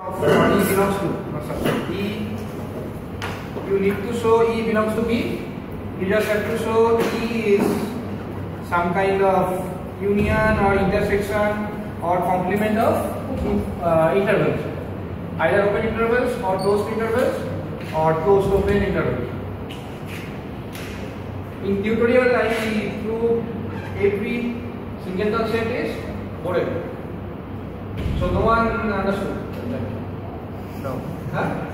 E belongs to. E. You need to show E belongs to B. You just have to show E is some kind of union or intersection or complement of uh, intervals. Either open intervals or closed intervals or closed open intervals. In tutorial, I proved every singleton set is Borel. So no one understood. No. Huh?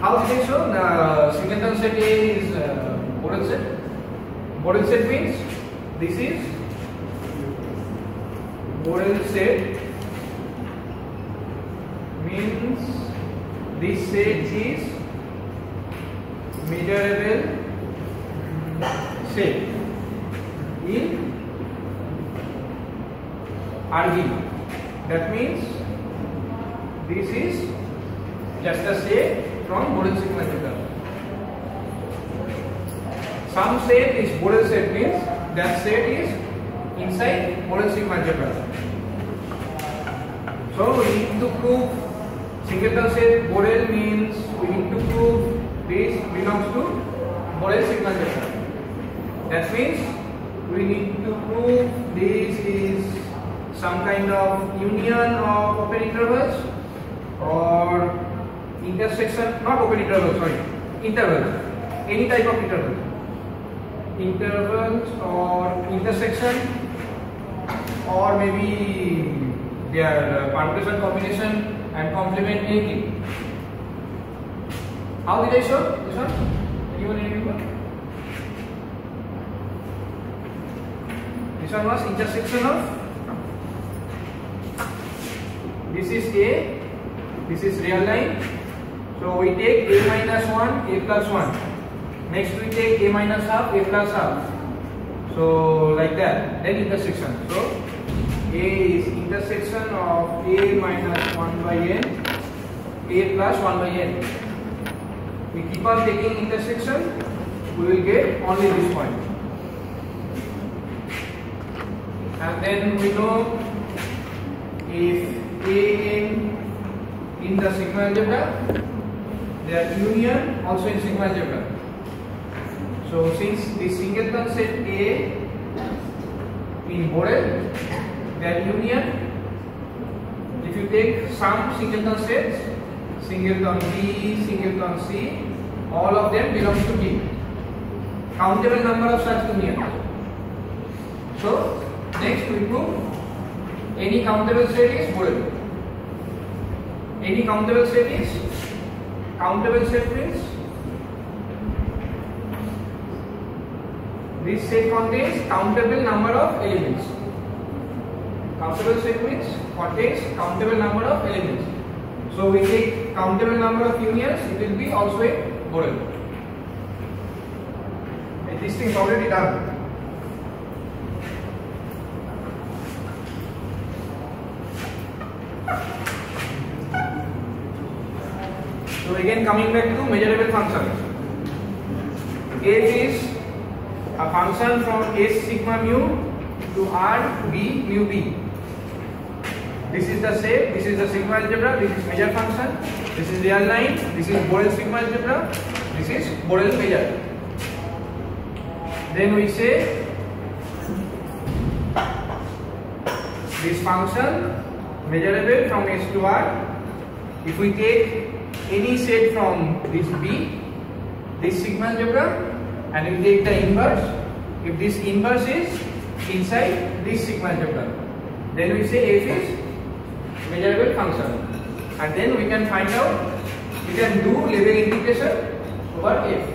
How did I show? The singleton set is uh, set. Borel set means this is Borel set means this set is measurable set in RB. That means this is just a set from sigma algebra. Some set is Borel set means that set is inside Borel sigma algebra. So we need to prove singleton set Borel means we need to prove this belongs to Borel sigma algebra. That means we need to prove this is some kind of union of open intervals or intersection, not open intervals, sorry, intervals, any type of interval. Intervals or intersection or maybe their permutation combination and complement anything. How did I show this one? Anyone remember? This one was intersection of this is A, this is real line. So we take A minus 1, A plus 1. Next we take A minus half, A plus half. So like that, then intersection. So A is intersection of A minus 1 by n, A plus 1 by n. We keep on taking intersection, we will get only this point. And then we know if an in the sigma algebra, their union also in sigma algebra. So since the singleton set A in Borel, their union, if you take some singleton sets, singleton B, singleton C, all of them belongs to B. Countable number of such unions. So next we prove any countable set is Borel. Any countable set is countable set means this set contains countable number of elements. Countable set means contains countable number of elements. So we take countable number of unions, it will be also a Borel. This thing is already done. Again coming back to measurable functions. F is a function from S sigma mu to R B mu B. This is the shape, this is the sigma algebra, this is measure function, this is real line, this is Borel sigma algebra, this is Borel measure. Then we say this function measurable from S to R. If we take any set from this B, this sigma algebra, and we take the inverse. If this inverse is inside this sigma algebra, then we say f is measurable function, and then we can find out we can do level integration over f.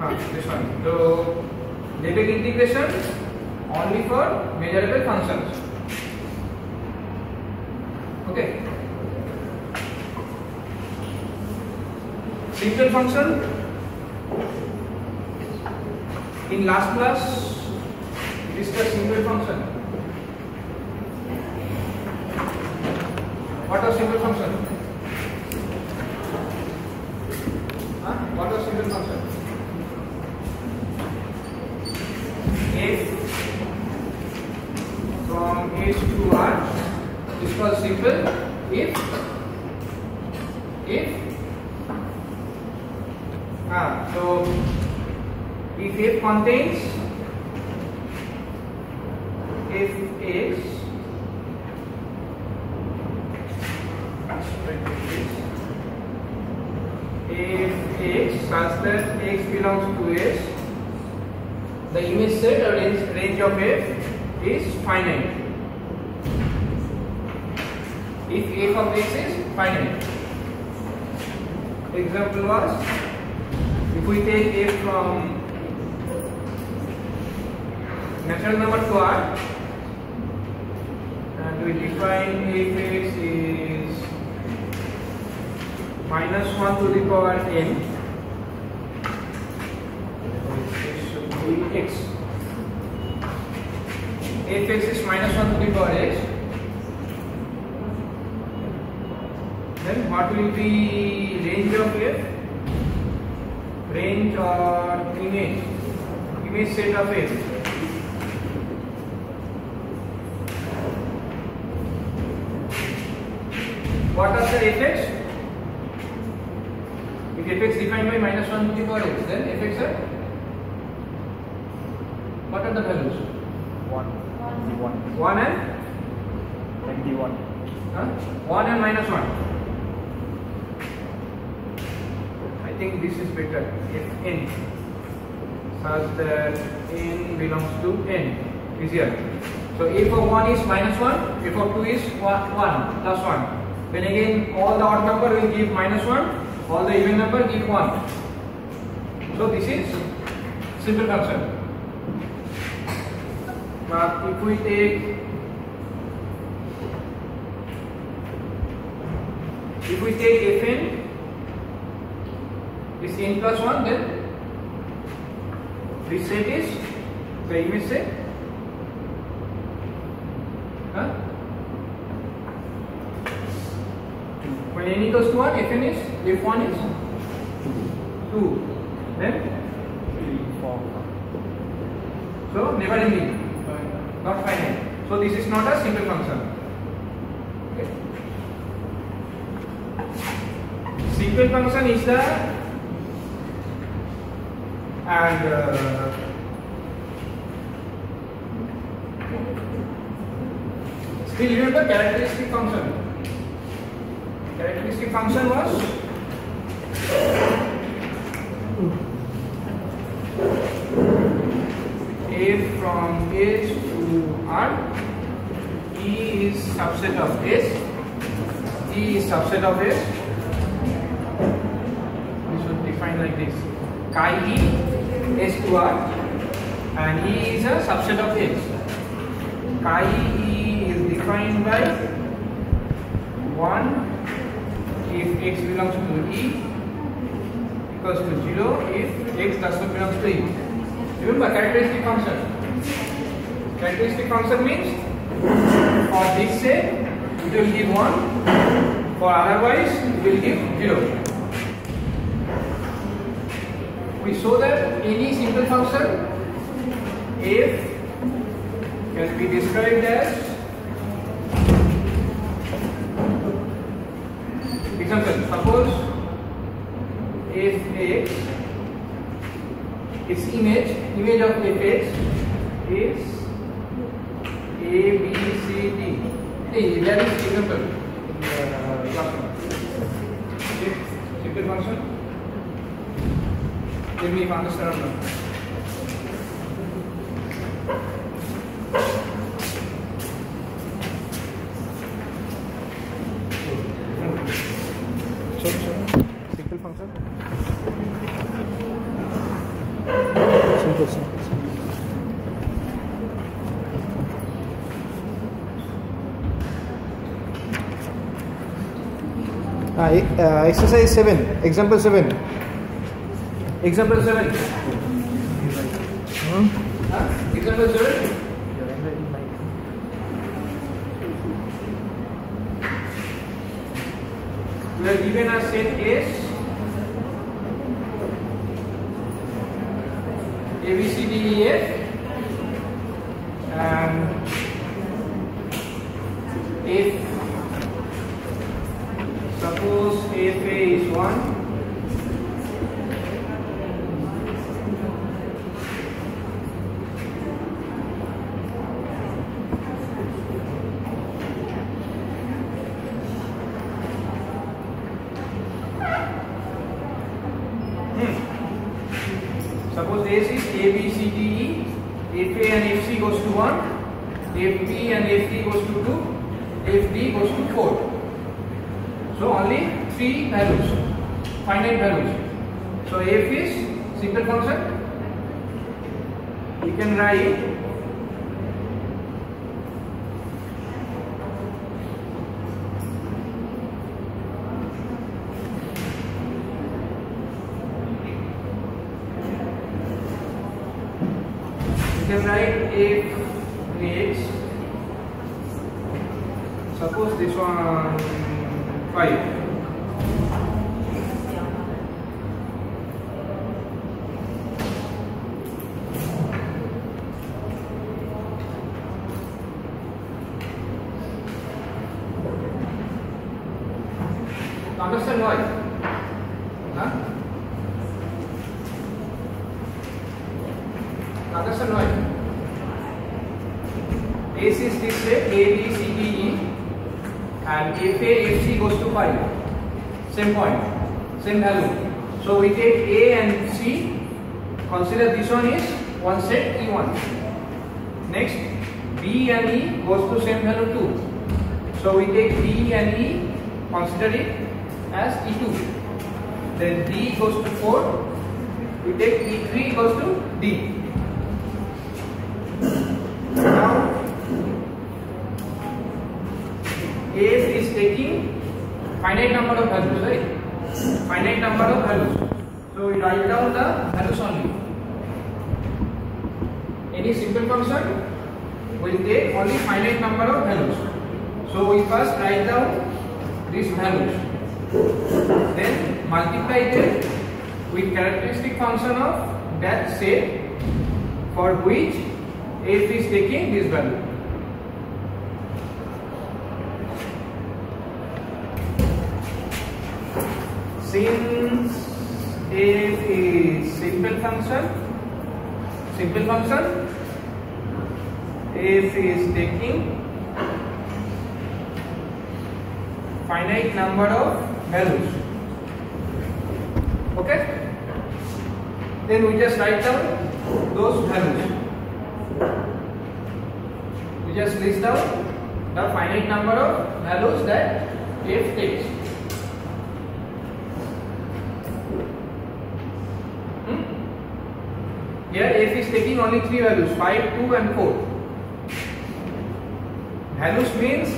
Ah, this one. So level integration only for measurable functions. Okay. Single function in last class discuss single function what are single function what are single function A from A to R discuss simple if if ah so if F contains if X if X such that X belongs to S the image set or range, range of F is finite if f of x is finite. Example was if we take f from natural number to r and we define fx is minus 1 to the power n should be x is minus 1 to the power x then what will be range of f range or image image set of f what are the fx if fx defined by minus 1 to the power x then fx are what are the values 1. 1. 1 and 21. huh? 1 and minus 1 think this is better if n such that n belongs to n is easier. So f of 1 is minus 1, f of 2 is 1, 1 plus 1. Then again all the odd number will give minus 1, all the even number give 1. So this is simple function. But if we take if we take fn is n plus 1 then this set is the image set huh? when n equals to 1 fn is f1 is 2 then 3, 4. so never ending not finite so this is not a simple function okay. simple function is the and uh, still remember characteristic function. Characteristic function was? F from s to r. E is subset of s. E is subset of s. We should define like this chi e s to r and e is a subset of x chi e is defined by 1 if x belongs to e equals to 0 if x does not belong to e. Remember characteristic function. Characteristic function means for this set it will give 1 for otherwise it will give 0 we show that any simple function f can be described as example suppose if x its image image of fx is a b c d. Hey that is example. Uh, One simple function tell me if I understand or not Show, show. Simple function. Simple, simple. simple. Ah, e- uh, exercise 7, example 7. Example 7 Hmm? huh? example 7 we are given a set S Suppose this is A, B, C, D, E. If A and if C goes to 1, if B and if D goes to 2, if D goes to 4. So only 3 values, finite values. So f is simple function. We can write you can write if x suppose this one 5 understand why huh? Understand why A is this way A B C D E and if A if C goes to 5 same point same value so we take A and C consider this one is one set E1 next B and E goes to same value 2 so we take B and E consider it as E2 then D goes to 4 we take E3 goes to D finite number of values, right? Finite number of values. So we write down the values only. Any simple function will take only finite number of values. So we first write down these values. Then multiply them with characteristic function of that set for which f is taking this value. Since f is simple function simple function f is taking finite number of values. Okay? Then we just write down those values. We just list down the finite number of values that f takes Here f is taking only three values 5, 2 and 4. Values means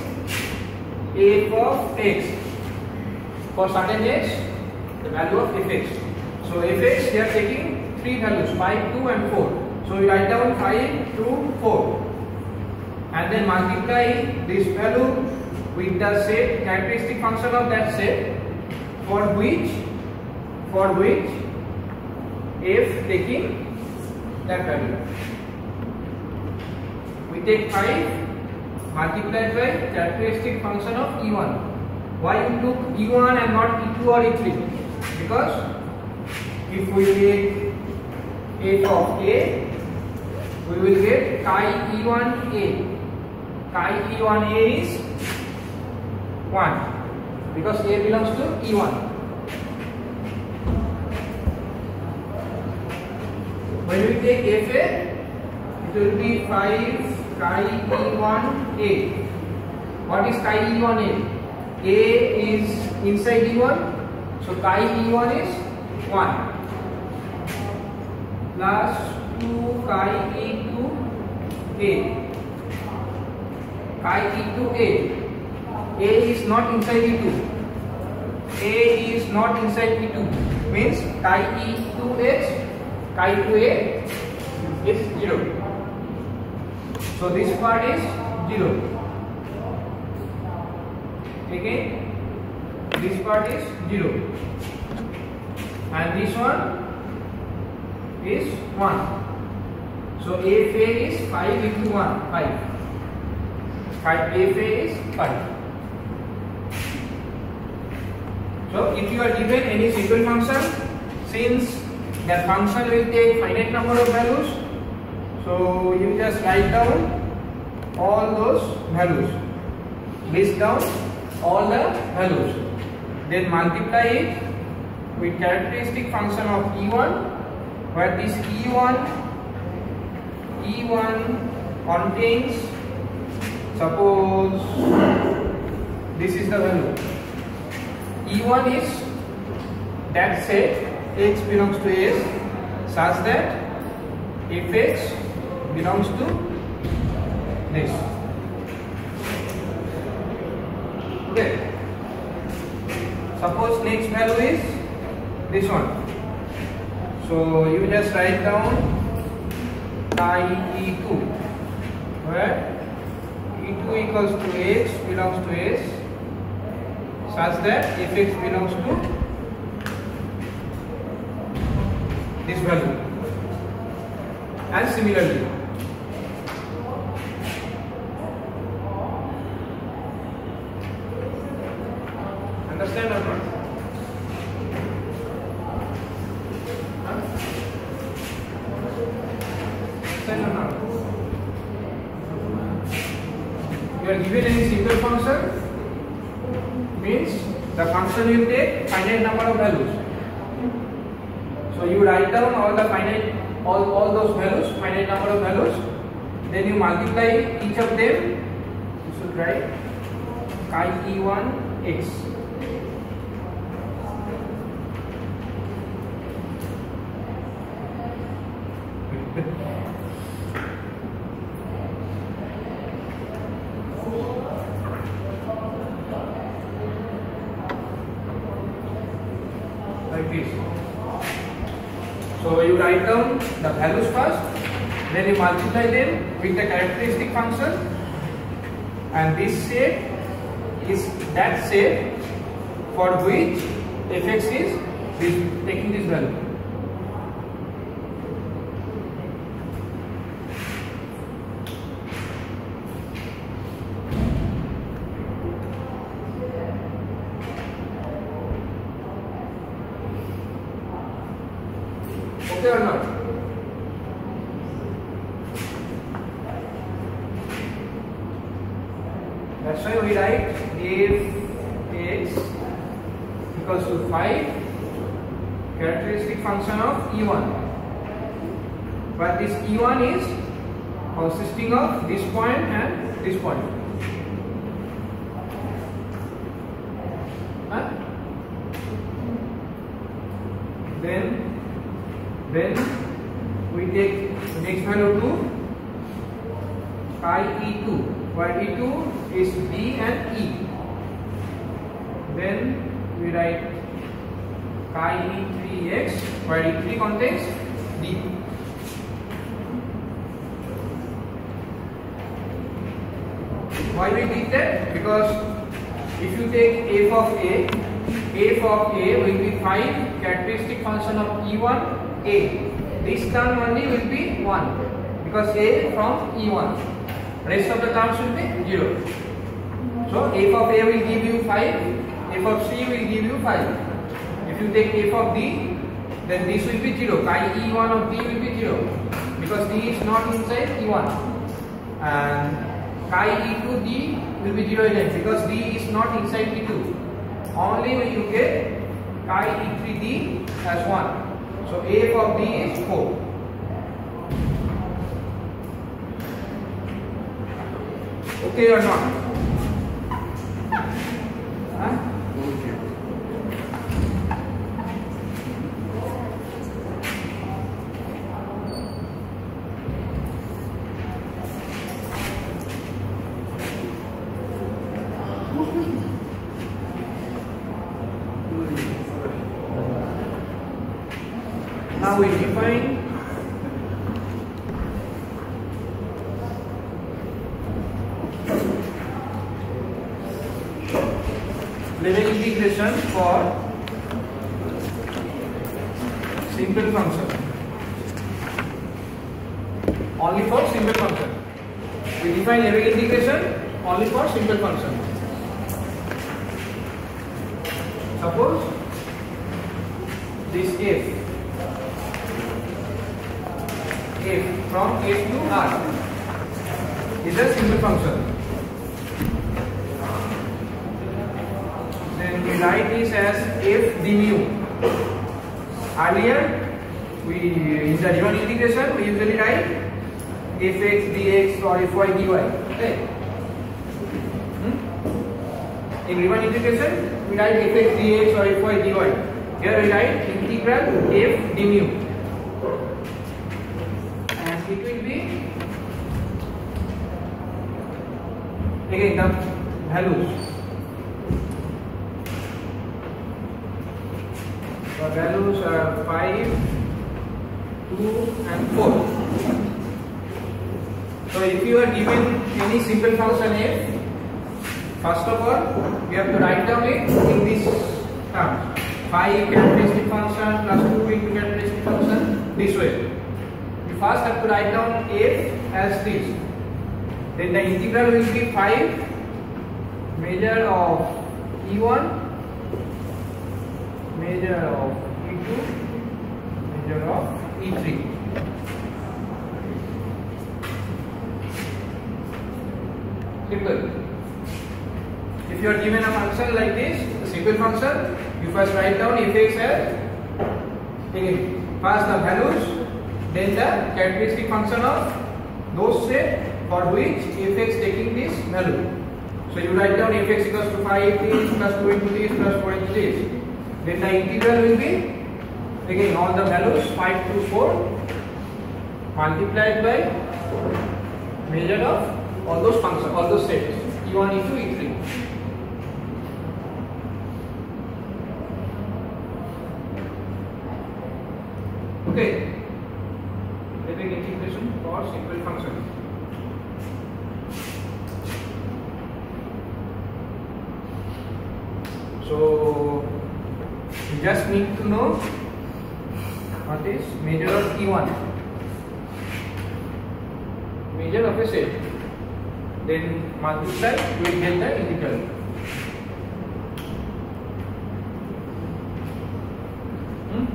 f of x. For certain x, the value of fx. So fx they are taking three values 5, 2 and 4. So we write down 5, 2, 4. And then multiply this value with the set characteristic function of that set for which for which f taking that value. We take 5 multiplied by characteristic function of E1. Why we took E1 and not E2 or E3? Because if we take f of A, we will get chi E1A. Chi E1A is 1 because A belongs to E1. When we take FA, it will be 5 chi E1A. What is chi E1A? A is inside E1, so chi E1 is 1 plus 2 chi E2A. Chi E2A. A is not inside E2. A is not inside E2 means chi E2H chi 2a is 0. So this part is 0. Again, this part is 0. And this one is 1. So FA is 5 into 1, 5. phi fa is 5. So if you are given any simple function, since that function will take finite number of values, so you just write down all those values. List down all the values. Then multiply it with characteristic function of E1 where this E1 E1 contains suppose this is the value E1 is that set x belongs to S such that fx belongs to this. Okay. Suppose next value is this one. So you just write down i e2 where e2 equals to x belongs to s such that fx belongs to this value and similarly understand or not you are given any simple function means the function will take finite number of values so you write down all the finite all, all those values finite number of values. Then you multiply each of them. You should write chi e1 x like this. So you write down the values first, then you multiply them with the characteristic function, and this set is that set for which fx is this, taking this value. Okay or not? That's why we write if x equals to 5 characteristic function of E1. But this E1 is consisting of this point and this point. Then then we take next value to chi e2 where e2 is b and e then we write chi e3x where e3 contains d why we did that because if you take f of a f of a will be 5 characteristic function of e1 a. This term only will be 1 because A from E1. Rest of the terms will be 0. So f of A will give you 5, f of C will give you 5. If you take f of D, then this will be 0. Chi E1 of D will be 0 because D is not inside E1. And chi E2D will be 0 again because D is not inside E2. Only when you get chi E3D as 1. So A of D is 4. Okay or not? Huh? Now level integration for simple function only for simple function we define level integration only for simple function suppose this F F from F to R is a simple function we write this as f d mu. Earlier, we in the Riemann integration we usually write fx dx or fy dy. Okay. Hmm? In Riemann integration, we write fx dx or fy dy. Here we write integral f d mu, and it will be again the values. The values are 5, 2 and 4. So if you are given any simple function f, first of all we have to write down it in this term. 5 characteristic function plus 2 into characteristic function this way. You first have to write down f as this. Then the integral will be 5 measure of e1 measure of E2, measure of E3. Simple. If you are given a function like this, a simple function, you first write down fx as again first the values, then the characteristic function of those set for which fx taking this value. So you write down fx equals to 5 this plus 2 into this plus 4 into this. Then the integral will be again all the values 5 to 4 multiplied by measure of all those functions, all those sets e1, e2, e3. Okay, living integration for simple function. So you just need to know what is measure of E1. Measure of a set. Then multiply, you will get the integral. Hmm?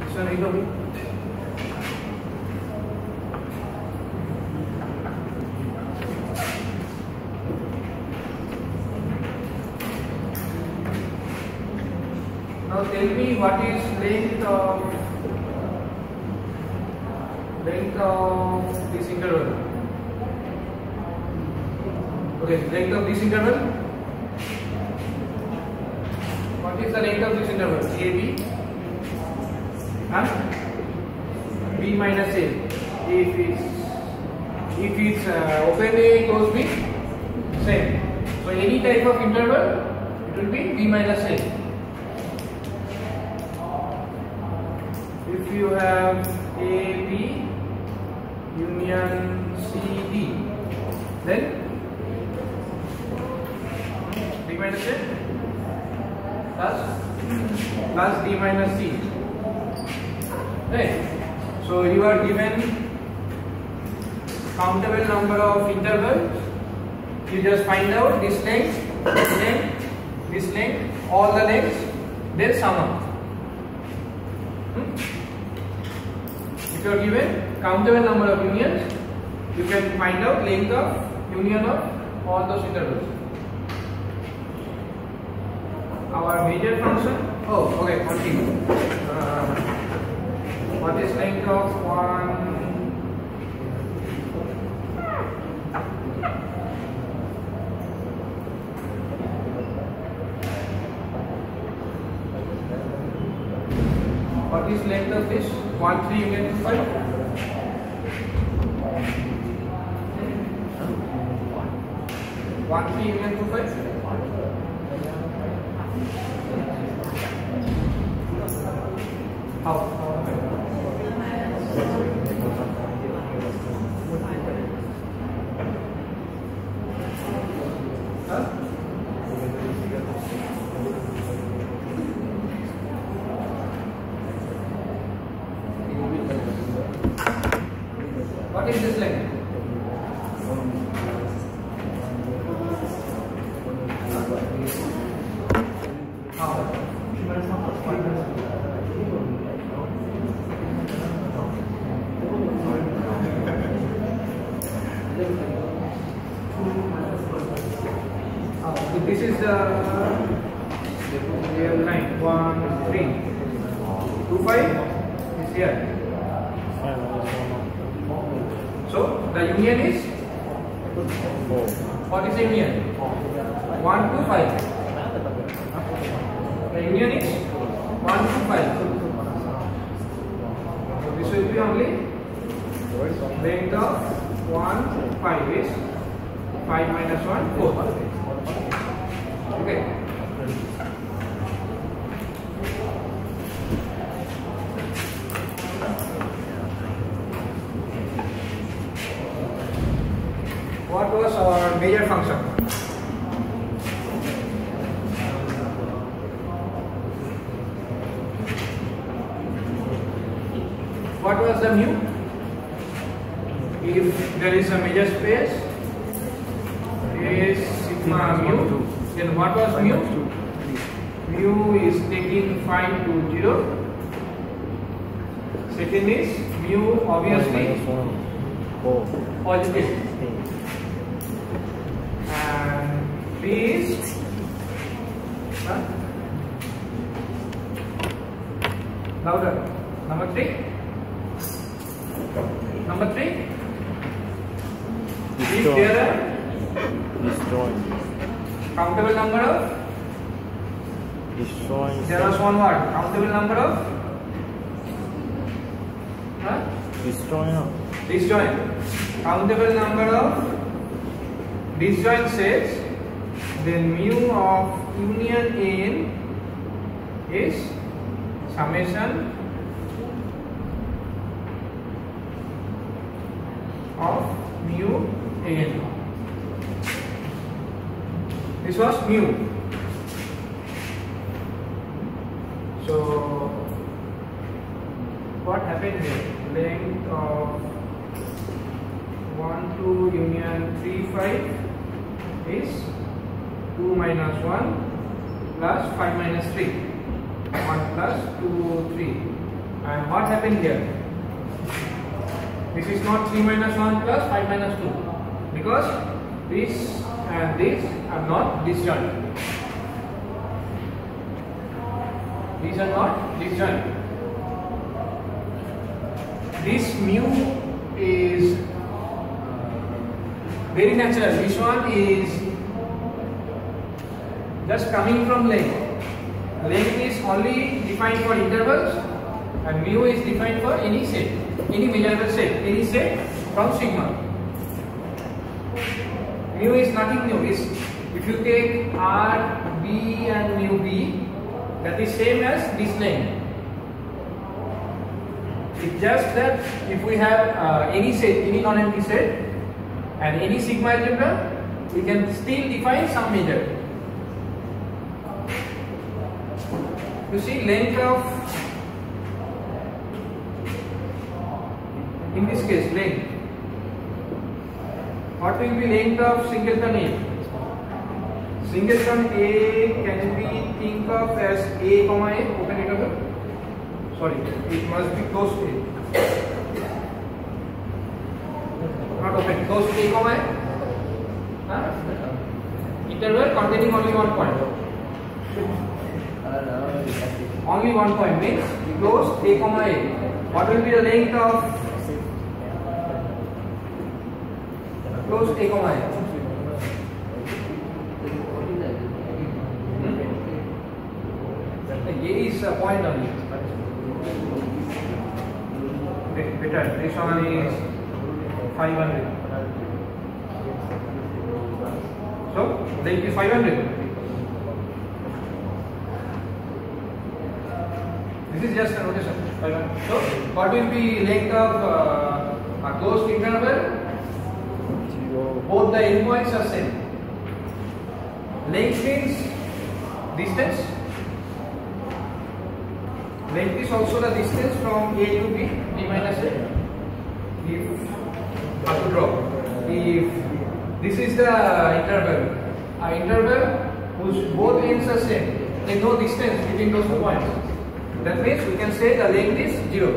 This one, read of it. Now tell me what is length of length of this interval? Okay, length of this interval. What is the length of this interval? A B. Huh? B minus A. If it's if it's uh, open A, close B, same. So any type of interval, it will be B minus A. you have A, B, union C, D, then D minus A plus, plus D minus C. Right? So you are given countable number of intervals. You just find out this length, this length, this length, all the lengths, then sum up. Hmm? If you are given countable number of unions, you can find out length of union of all those intervals. Our major function, oh okay, continue. Uh, what is length of one? What is length of this? 1 3 union to 5? 1 3 union to 5? How? Huh? What is this length? How? Uh, so this is the real line. One, three. Two, five is here. So the union is what is the union? One, two, five. The union is one, two, five. So this will be only length of one, five is five minus one, four. Okay. Our measure function? What was the mu? If there is a measure space, is sigma mu, then what was mu? Mu is taking 5 to 0. Second is mu obviously positive. Word countable number of huh? Destroying. disjoint countable number of disjoint sets then mu of union in is summation of mu in this was mu here length of 1 2 union 3 5 is 2 minus 1 plus 5 minus 3 1 plus 2 3 and what happened here? This is not 3 minus 1 plus 5 minus 2 because this and this are not disjoint. These are not disjoint this mu is uh, very natural. This one is just coming from length. Length is only defined for intervals and mu is defined for any set, any measurable set, any set from sigma. Mu is nothing new. Is if you take R, B and mu B, that is same as this length. It's just that if we have uh, any set, any non-empty set, and any sigma algebra, we can still define some measure. You see length of, in this case length, what will be length of singleton A? Singleton A can be think of as A comma A, open it up. Sorry, it must be close to A. not open. Close to A comma. Huh? Interval containing only one point. Only one point means close A comma A. What will be the length of close A comma A? Hmm? A is a point This one is 500. So, length is 500. This is just a notation. 500. So, what will be length of uh, a closed interval? Both the endpoints are same. Length means distance. Length is also the distance from A to B, B minus A. if how to draw if this is the interval a interval whose both ends are same there is no distance between those two points. That means we can say the length is zero.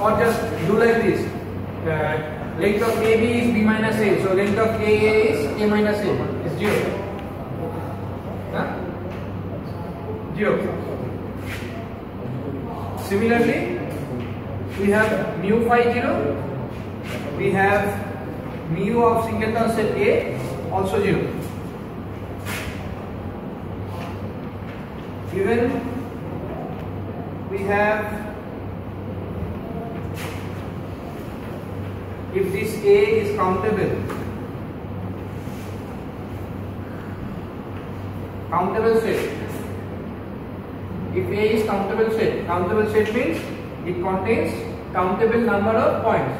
Or just do like this. Uh, length of AB is B minus A so length of AA is A minus A is zero. Huh? zero Similarly, we have mu phi 0, we have mu of singleton set A also 0. Even we have if this A is countable, countable set if A is countable set, countable set means it contains countable number of points.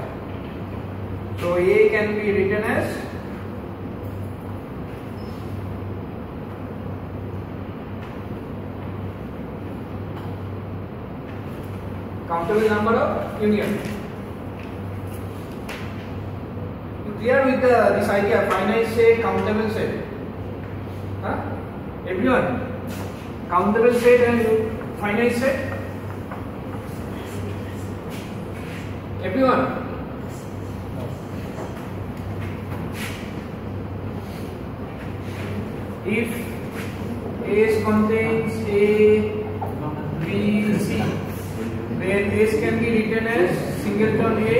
So A can be written as countable number of union. Clear with the, this idea finite set, countable set? Huh? Everyone? Countable set and finite set? Everyone? If S contains A, B, C, then S can be written as singleton A,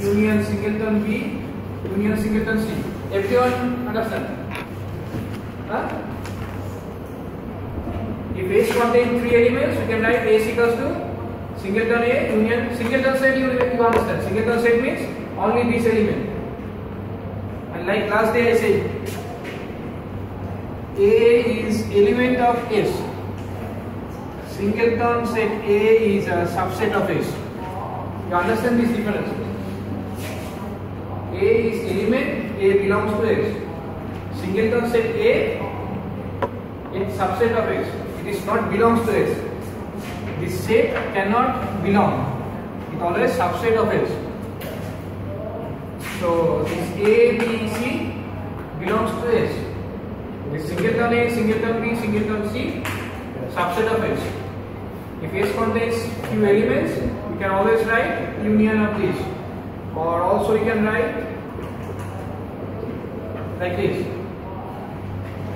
union singleton B, union singleton C. Everyone understand? Contains three elements, we can write A equals to singleton A union singleton set. You, you understand? Singleton set means only this element. And like last day I said, A is element of S. Singleton set A is a subset of S. You understand this difference? A is element, A belongs to S. Singleton set A, it's subset of S. Is not belongs to S. This set cannot belong. It always subset of S. So this A, B, C belongs to S. This singleton A, singleton B, singleton C, subset of S. If S contains few elements, you can always write union of these. Or also you can write like this.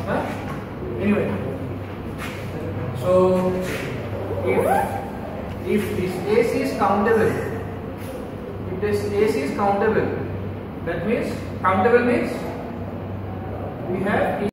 Huh? Anyway. So if if this S is countable, if this S is countable, that means countable means we have